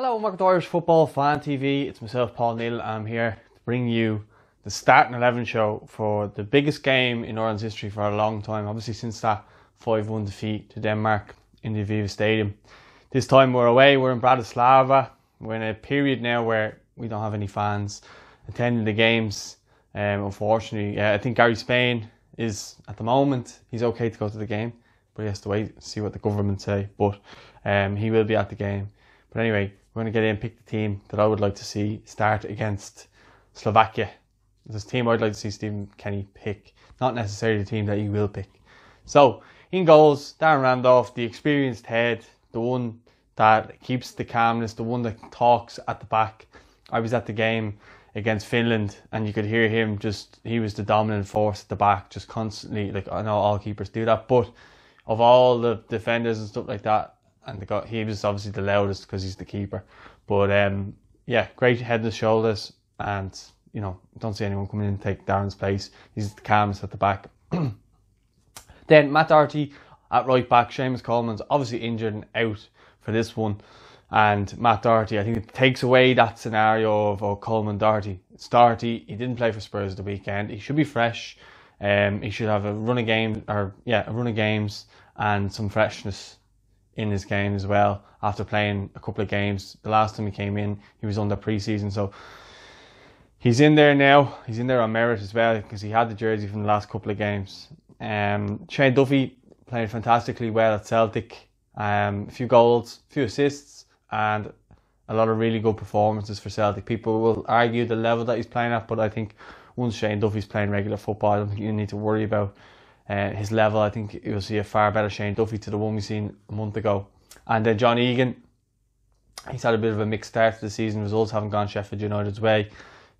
Hello, welcome to Irish Football Fan TV. It's myself, Paul Nealon. I'm here to bring you the starting 11 show for the biggest game in Ireland's history for a long time. Obviously, since that 5 1 defeat to Denmark in the Aviva Stadium. This time we're away, we're in Bratislava. We're in a period now where we don't have any fans attending the games. Um, unfortunately, I think Gary Spain is at the moment, he's okay to go to the game, but he has to wait and see what the government say. But um, he will be at the game. But anyway, we're going to get in and pick the team that I would like to see start against Slovakia. This team I'd like to see Stephen Kenny pick, not necessarily the team that he will pick. So, in goals, Darren Randolph, the experienced head, the one that keeps the calmness, the one that talks at the back. I was at the game against Finland and you could hear him just, he was the dominant force at the back, just constantly, like I know all keepers do that, but of all the defenders and stuff like that, and he was obviously the loudest because he's the keeper. But um, yeah, great head and shoulders, and you know, don't see anyone coming in and take Darren's place. He's the calmest at the back. then Matt Doherty at right back. Seamus Coleman's obviously injured and out for this one. And Matt Doherty, I think it takes away that scenario of oh, Coleman Doherty. It's Doherty, he didn't play for Spurs the weekend. He should be fresh. Um, he should have a run of or yeah, a run of games and some freshness in his game as well after playing a couple of games. The last time he came in, he was under preseason, so he's in there now. He's in there on merit as well because he had the jersey from the last couple of games. Um, Shane Duffy playing fantastically well at Celtic. Um, a few goals, a few assists, and a lot of really good performances for Celtic. People will argue the level that he's playing at, but I think once Shane Duffy's playing regular football, I don't think you need to worry about uh, his level. I think you'll see a far better Shane Duffy to the one we seen a month ago. And then John Egan, he's had a bit of a mixed start to the season. Results haven't gone Sheffield United's way.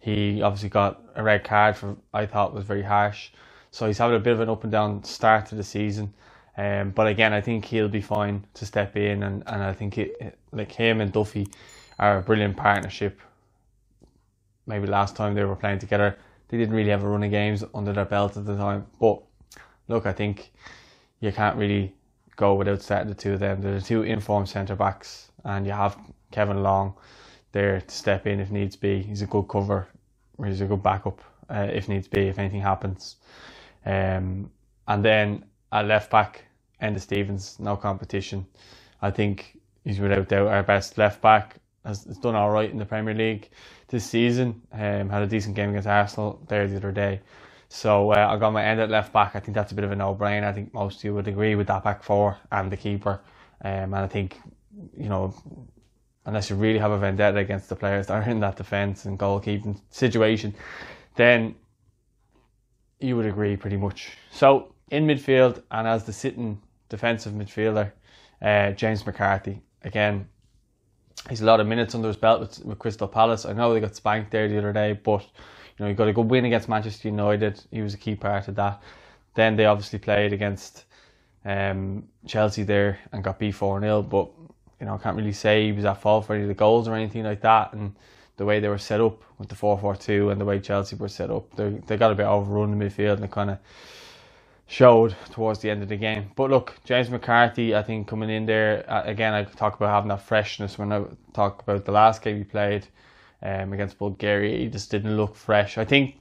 He obviously got a red card for I thought was very harsh. So he's having a bit of an up and down start to the season. Um, but again, I think he'll be fine to step in, and, and I think it, like him and Duffy are a brilliant partnership. Maybe last time they were playing together, they didn't really have a run of games under their belt at the time, but look, I think you can't really go without starting the two of them. They're the two informed centre backs, and you have Kevin Long there to step in if needs be. He's a good cover, he's a good backup uh, if needs be, if anything happens. Um, and then at left back, Enda Stevens, no competition. I think he's without doubt our best left back. Has, has done all right in the Premier League this season. Um, had a decent game against Arsenal there the other day. So uh, I got my end at left back. I think that's a bit of a no-brainer. I think most of you would agree with that back four and the keeper. Um, and I think, you know, unless you really have a vendetta against the players that are in that defence and goalkeeping situation, then you would agree pretty much. So in midfield and as the sitting defensive midfielder, uh, James McCarthy again. He's a lot of minutes under his belt with, with Crystal Palace. I know they got spanked there the other day, but you know, he got a good win against Manchester United. He was a key part of that. Then they obviously played against um, Chelsea there and got beat 4 0. But, you know, I can't really say he was at fault for any of the goals or anything like that. And the way they were set up with the 4 4 2 and the way Chelsea were set up, they, they got a bit overrun in the midfield and it kind of showed towards the end of the game. But look, James McCarthy, I think coming in there, again, I talk about having that freshness when I talk about the last game he played um, against Bulgaria. He just didn't look fresh. I think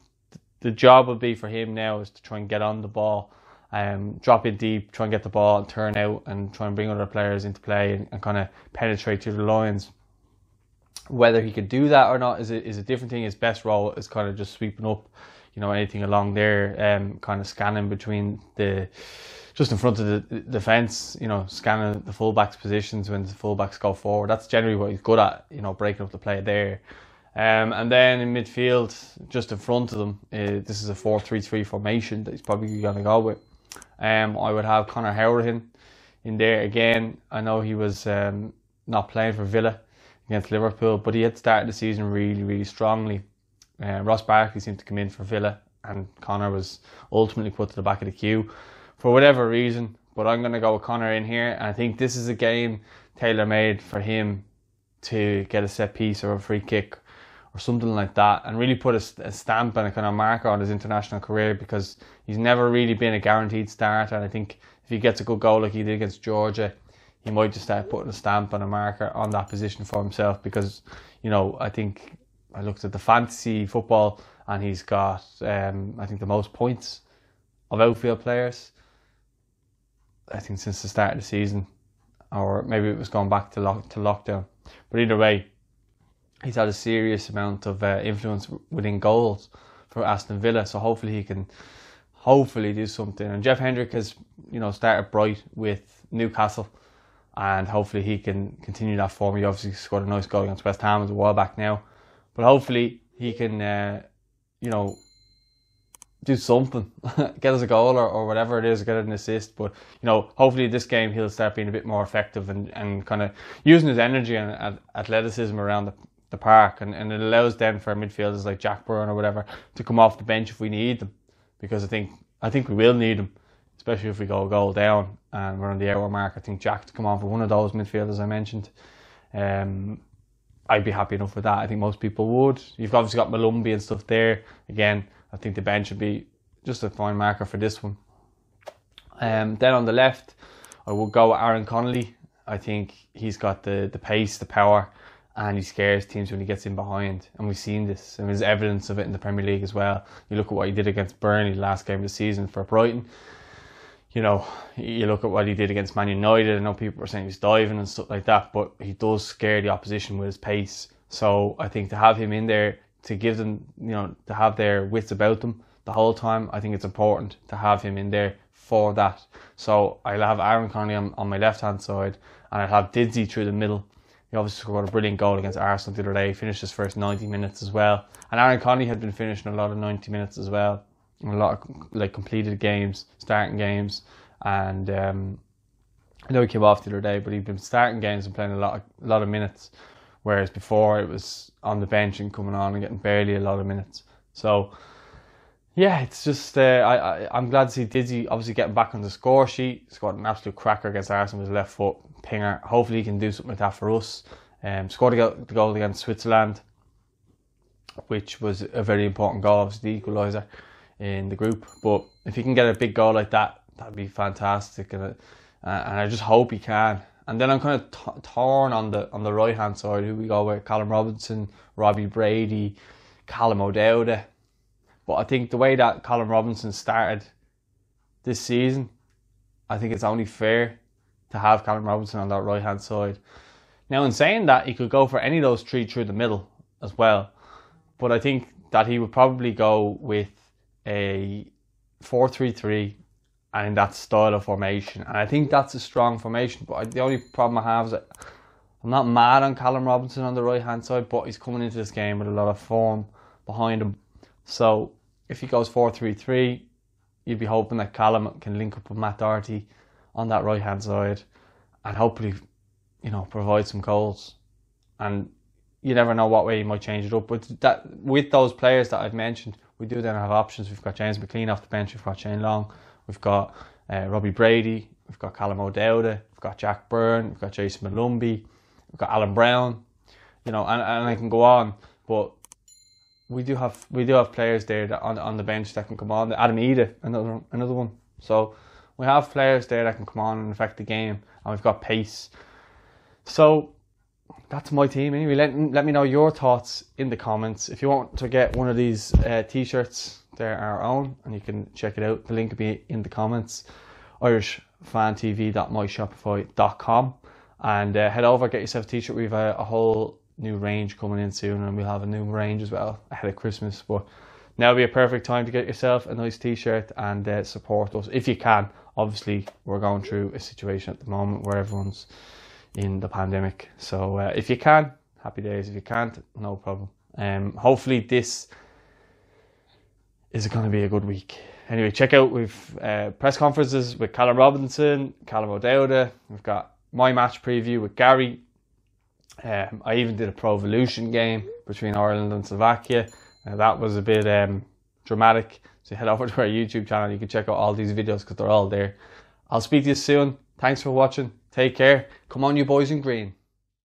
the job would be for him now is to try and get on the ball, um, drop it deep, try and get the ball and turn out and try and bring other players into play and, and kind of penetrate through the lines. Whether he could do that or not is a, is a different thing. His best role is kind of just sweeping up, you know, anything along there, um, kind of scanning between the just in front of the defence, you know, scanning the fullbacks' positions when the fullbacks go forward. That's generally what he's good at, you know, breaking up the play there. Um, and then in midfield, just in front of them, uh, this is a 4 3 3 formation that he's probably going to go with. Um, I would have Conor Hourihane in there again. I know he was um, not playing for Villa against Liverpool, but he had started the season really, really strongly. Uh, Ross Barkley seemed to come in for Villa, and Connor was ultimately put to the back of the queue for whatever reason. But I'm going to go with Connor in here, and I think this is a game tailor made for him to get a set piece or a free kick or something like that and really put a, a, stamp and a kind of marker on his international career because he's never really been a guaranteed starter. And I think if he gets a good goal like he did against Georgia, he might just start putting a stamp and a marker on that position for himself because, you know, I think I looked at the fantasy football and he's got, um, I think, the most points of outfield players. I think since the start of the season, or maybe it was going back to lock, to lockdown. But either way, he's had a serious amount of uh, influence within goals for Aston Villa. So hopefully he can, hopefully do something. And Jeff Hendrick has, you know, started bright with Newcastle, and hopefully he can continue that form. He obviously scored a nice goal against West Ham a while back now, but hopefully he can, uh, you know, do something, get us a goal or, or whatever it is, get an assist. But you know, hopefully this game he'll start being a bit more effective and, and kind of using his energy and, athleticism around the, the park, and, and it allows then for midfielders like Jack Byrne or whatever to come off the bench if we need them, because I think I think we will need them, especially if we go a goal down and we're on the hour mark. I think Jack to come on for one of those midfielders I mentioned. Um, I'd be happy enough with that. I think most people would. You've obviously got Molumby and stuff there. Again, I think the bench would be just a fine marker for this one. Um, then on the left, I will go Aaron Connolly. I think he's got the, the pace, the power, and he scares teams when he gets in behind. And we've seen this, and there's evidence of it in the Premier League as well. You look at what he did against Burnley last game of the season for Brighton. You know, you look at what he did against Man United. I know people were saying he's diving and stuff like that, but he does scare the opposition with his pace. So I think to have him in there to give them, you know, to have their wits about them the whole time. I think it's important to have him in there for that. So I'll have Aaron Connolly on, on my left hand side, and I'll have Didzy through the middle. He obviously scored a brilliant goal against Arsenal the other day. He finished his first 90 minutes as well. And Aaron Connolly had been finishing a lot of 90 minutes as well. A lot of like completed games, starting games. And um, I know he came off the other day, but he'd been starting games and playing a lot of, a lot of minutes. Whereas before it was on the bench and coming on and getting barely a lot of minutes. So yeah, it's just uh, I, I am glad to see Didzy obviously getting back on the score sheet. Scored an absolute cracker against Arsenal with his left foot pinger. Hopefully he can do something like that for us. Um, scored the goal against Switzerland, which was a very important goal, obviously the equaliser in the group. But if he can get a big goal like that, that'd be fantastic. And, uh, and I just hope he can. And then I'm kind of t- torn on the on the right hand side. Who we go with? Callum Robinson, Robbie Brady, Callum O'Dowda. But I think the way that Callum Robinson started this season, I think it's only fair to have Callum Robinson on that right hand side. Now, in saying that, he could go for any of those three through the middle as well. But I think that he would probably go with a 4 3 3 and that style of formation. And I think that's a strong formation. But the only problem I have is that I'm not mad on Callum Robinson on the right hand side, but he's coming into this game with a lot of form behind him. So if he goes 4 3 3, you'd be hoping that Callum can link up with Matt Doherty on that right hand side and hopefully, you know, provide some goals. And you never know what way he might change it up. But that with those players that I've mentioned, we do then have options. We've got James McLean off the bench, we've got Shane Long, We've got uh, Robbie Brady, we've got Callum O'Dowda, we've got Jack Byrne, we've got Jason Molumby, we've got Alan Browne, you know, and, and I can go on, but we do have we do have players there that on on the bench that can come on. Adam Idah, another another one. So we have players there that can come on and affect the game, and we've got pace. So that's my team anyway. Let, let me know your thoughts in the comments. If you want to get one of these uh, t-shirts, they're our own, and you can check it out. The link will be in the comments. IrishFanTV.myshopify.com and uh, head over, get yourself a t-shirt. We've a, a whole new range coming in soon, and we'll have a new range as well ahead of Christmas. But now would be a perfect time to get yourself a nice t-shirt and uh, support us if you can. Obviously, we're going through a situation at the moment where everyone's in the pandemic. So uh, if you can, happy days. If you can't, no problem. Um, hopefully this is it going to be a good week. Anyway, check out we've uh, press conferences with Callum Robinson, Callum O'Dowda. We've got my match preview with Gary. Um, I even did a Pro Evolution game between Ireland and Slovakia. Uh, that was a bit um, dramatic. So head over to our YouTube channel. You can check out all these videos because they're all there. I'll speak to you soon. Thanks for watching. Take care. Come on, you boys in green.